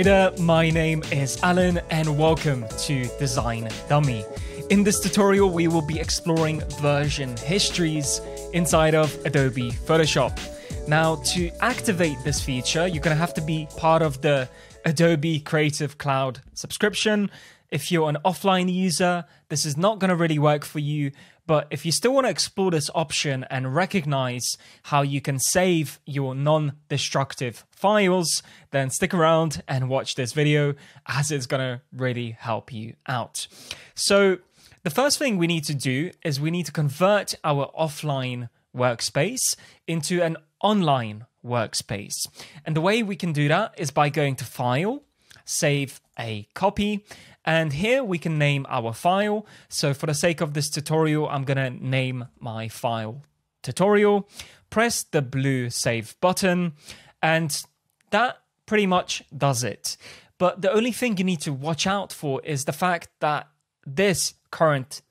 Hi there, my name is Alan and welcome to Design Dummy. In this tutorial, we will be exploring version histories inside of Adobe Photoshop. Now, to activate this feature, you're to have to be part of the Adobe Creative Cloud subscription. If you're an offline user, this is not going to really work for you. But if you still want to explore this option and recognize how you can save your non destructive files, then stick around and watch this video as it's going to really help you out. So, the first thing we need to do is we need to convert our offline workspace into an online workspace. And the way we can do that is by going to File, Save a Copy, and here we can name our file. So for the sake of this tutorial, I'm going to name my file tutorial. Press the blue Save button, and that pretty much does it. But the only thing you need to watch out for is the fact that this current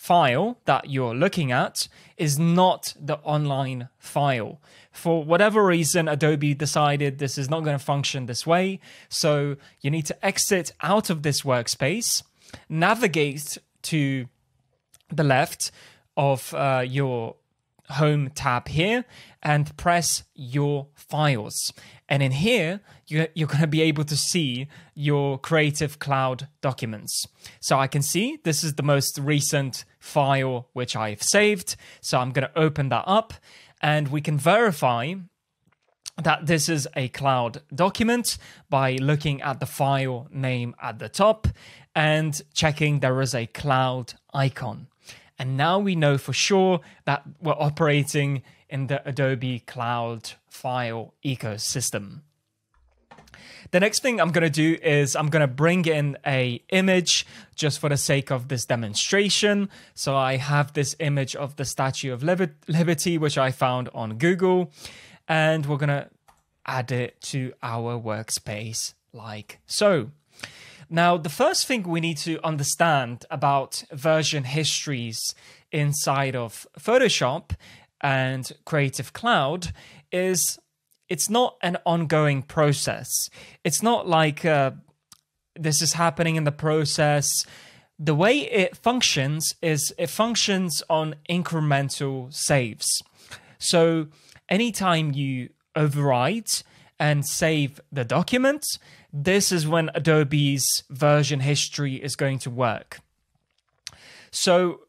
file that you're looking at is not the online file. For whatever reason, Adobe decided this is not going to function this way. So you need to exit out of this workspace, navigate to the left of uh, your home tab here and press your files. And in here, you're, you're going to be able to see your Creative Cloud documents. So I can see this is the most recent file which I've saved. So I'm going to open that up and we can verify that this is a cloud document by looking at the file name at the top and checking there is a cloud icon. And now we know for sure that we're operating in the Adobe Cloud file ecosystem. The next thing I'm going to do is I'm going to bring in a image just for the sake of this demonstration. So I have this image of the Statue of Liberty, which I found on Google, and we're going to add it to our workspace like so. Now, the first thing we need to understand about version histories inside of Photoshop and Creative Cloud is it's not an ongoing process. It's not like uh, this is happening in the process. The way it functions is it functions on incremental saves. So anytime you overwrite and save the document, this is when Adobe's version history is going to work. So,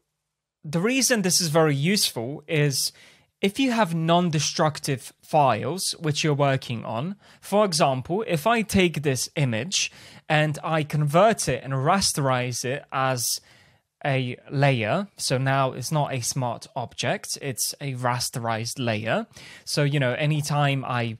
the reason this is very useful is if you have non destructive files which you're working on, for example, if I take this image and I convert it and rasterize it as a layer. So now it's not a smart object, it's a rasterized layer. So, you know, anytime I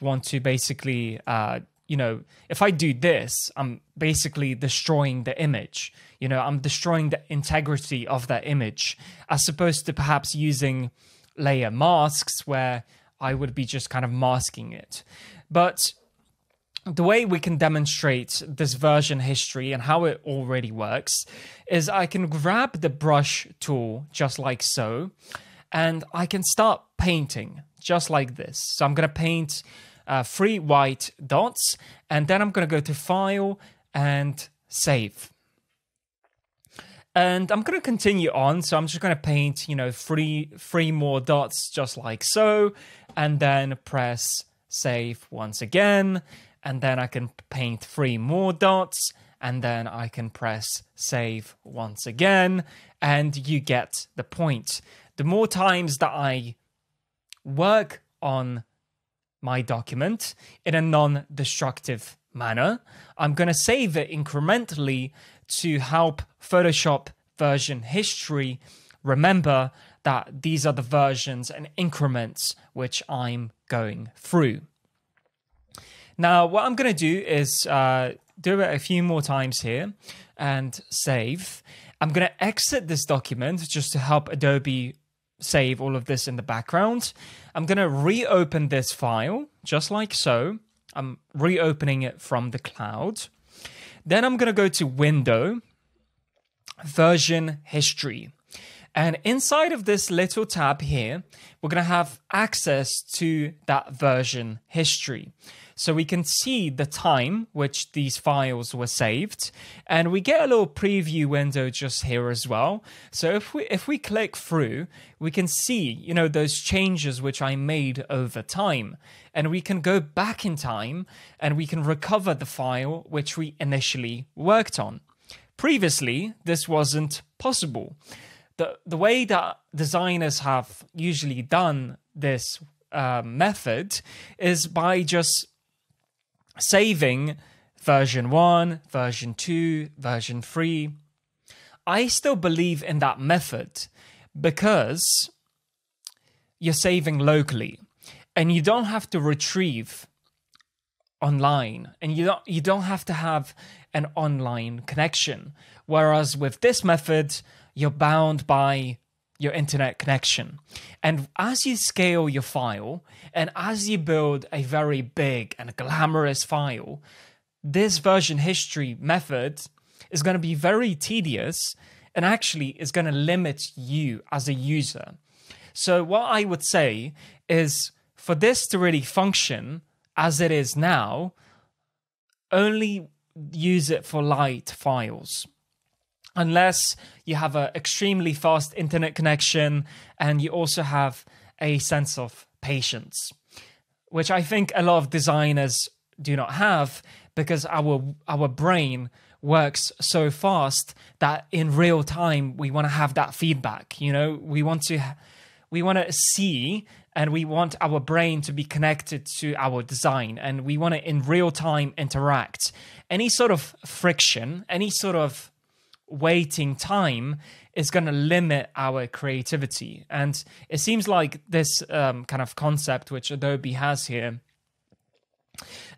want to basically uh, you know, if I do this, I'm basically destroying the image. You know, I'm destroying the integrity of that image, as opposed to perhaps using layer masks where I would be just kind of masking it. But the way we can demonstrate this version history and how it already works is I can grab the brush tool just like so, and I can start painting just like this. So I'm going to paint uh, three white dots, and then I'm going to go to File and Save. And I'm going to continue on, so I'm just going to paint, you know, three three more dots just like so, and then press Save once again, and then I can paint three more dots, and then I can press Save once again, and you get the point. The more times that I work on my document in a non destructive manner. I'm going to save it incrementally to help Photoshop version history remember that these are the versions and increments which I'm going through. Now, what I'm going to do is uh, do it a few more times here and save. I'm going to exit this document just to help Adobe save all of this in the background. I'm going to reopen this file just like so. I'm reopening it from the cloud. Then I'm going to go to Window, Version History. And inside of this little tab here, we're going to have access to that version history. So we can see the time which these files were saved, and we get a little preview window just here as well. So if we if we click through, we can see, you know, those changes which I made over time. And we can go back in time and we can recover the file which we initially worked on. Previously, this wasn't possible. The, the way that designers have usually done this uh, method is by just saving version 1, version 2, version 3. I still believe in that method because you're saving locally and you don't have to retrieve online and you don't you don't have to have an online connection whereas with this method you're bound by your internet connection and as you scale your file and as you build a very big and glamorous file this version history method is going to be very tedious and actually is going to limit you as a user so what i would say is for this to really function as it is now, only use it for light files. Unless you have an extremely fast internet connection and you also have a sense of patience, which I think a lot of designers do not have because our our brain works so fast that in real time we want to have that feedback you know? We want to we want to see and we want our brain to be connected to our design and we want to in real time interact. Any sort of friction any sort of waiting time is going to limit our creativity and it seems like this um, kind of concept which adobe has here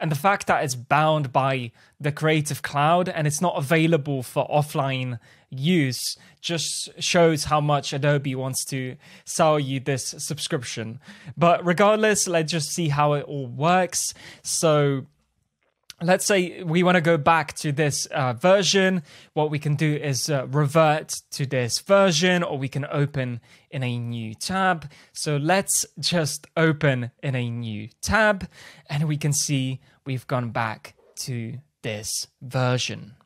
and the fact that it's bound by the creative cloud and it's not available for offline use just shows how much Adobe wants to sell you this subscription. But regardless, let's just see how it all works. So let's say we want to go back to this uh, version. What we can do is uh, revert to this version, or we can open in a new tab. So let's just open in a new tab, and we can see we've gone back to this version.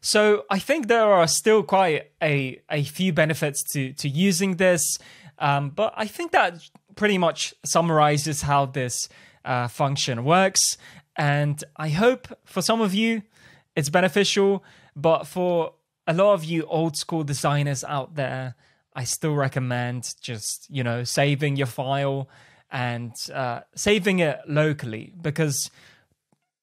So I think there are still quite a, a few benefits to, to using this, um, but I think that pretty much summarizes how this uh, function works. And I hope for some of you it's beneficial, but for a lot of you old school designers out there, I still recommend just, you know, saving your file and uh, saving it locally because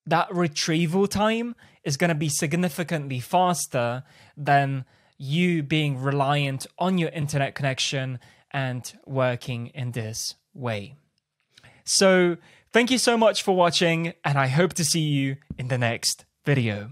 that retrieval time is going to be significantly faster than you being reliant on your internet connection and working in this way. So, thank you so much for watching, and I hope to see you in the next video.